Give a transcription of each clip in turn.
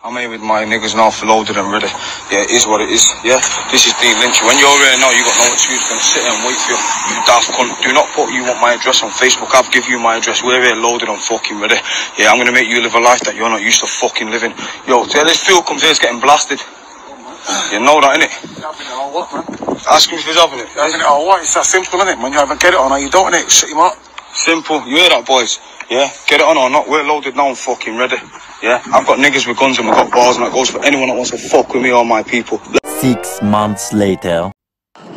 I'm here with my niggas now for loaded and ready. Yeah, it is what it is. Yeah, this is Dean Lynch. When you're here now, you got no excuse. Gonna sit here and wait for you. You daft cunt. Do not put you want my address on Facebook. I've give you my address. We're here loaded and fucking ready. Yeah, I'm gonna make you live a life that you're not used to fucking living. Yo, till this fuel comes here, it's getting blasted. You know that, innit? Ask him if he's having it. Having it all what? It's that simple, isn't? When you haven't get it on or you don't, innit? Shut him up. Simple. You hear that, boys? Yeah? Get it on or not? We're loaded now and fucking ready. Yeah? I've got niggas with guns and we've got bars and that goes for anyone that wants to fuck with me or my people. Six months later.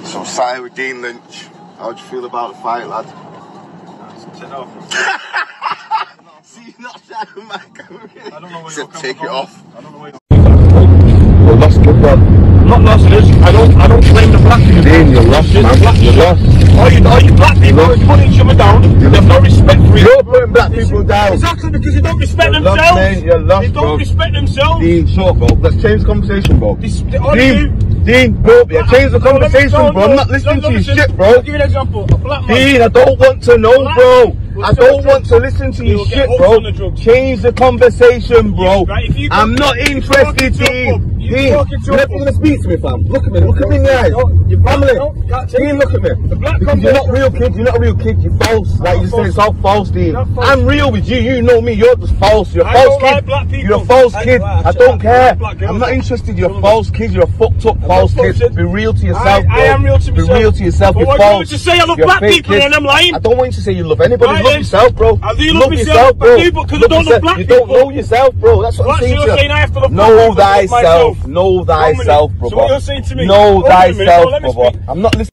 So I'm sat with Dean Lynch. How'd you feel about the fight, lad? See, you're not shouting my camera. I don't know where Said, take it off. Well, lost good one. Not lost this. I don't. I don't blame the black people. Dean, you're lost, It's man. black You're lost. All you, all you black people are putting each other down. They have no respect for you. You're putting black people down. Exactly because they don't respect You're lost, themselves. You're lost, they don't bro. respect themselves. Dean, shut up, bro. Let's change the conversation, bro. They, Dean, do- Dean, bro, yeah, change the No, conversation, no, bro. I'm not listening to your shit, I'll bro. give you an example. A black man. Dean, I don't want to know, bro. I don't want to listen to your shit, bro. Change the conversation, bro. Right, if you I'm not interested, Dean. You Dean, walk into a you're pub. gonna speak to me, fam. Look at me, look at me in the eyes. Family, no, you can't take Dean, look at me. The black you're not real, kid. You're not a real kid. You're false. Like you not said, it's all false, Dean. I'm real with you. You know me. You're just false. You're a false kid. like black people. You're a false kid. I- don't care. I'm not interested. You're a false kid. You're a fucked up false kid. Be real to yourself, I am real to myself. Be real to yourself. You're you false. want to say? I love black people and I'm lying. I don't want you to say you love anybody. Love yourself, bro. I do love yourself, bro. because I don't love yourself. black You don't know yourself, bro. That's what I'm saying you're saying I have to love Know people, but love thyself. Know thyself, So brother. what you're saying to me- Know Hold on a minute, thyself, brother. I'm not listening.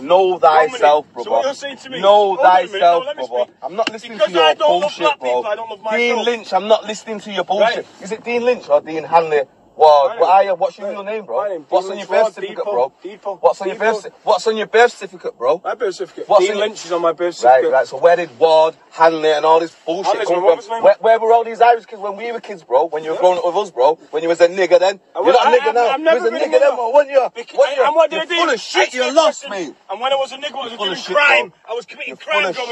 Know thyself, brother. So what you're saying to me- Know Hold on a minute, thyself, brother. I'm not listening Because to your I don't love bullshit, black bro. people, I don't love Dean. Lynch, I'm not listening to your bullshit. Right. Is it Dean Lynch or Dean Hanley? What? What are you? What's your real name, bro? Right. What's on your birth certificate, bro? Deepo, What's on your birth? What's on your birth certificate, bro? My birth certificate. What's Dean it? Lynch is on my birth certificate. right. right. So where did Ward, Hanley, and all this bullshit Hanley's come from? Where, where were all these Irish kids when we were kids, bro? When you were growing up with us, bro? When you was a nigger then? I You're not a I- nigger I- now. You was a a nigger then, bro, weren't you? Because- Weren't you? and what did You're I full of shit. You're lost, mate. And when I was a nigger, I was doing crime. I was committing crime growing.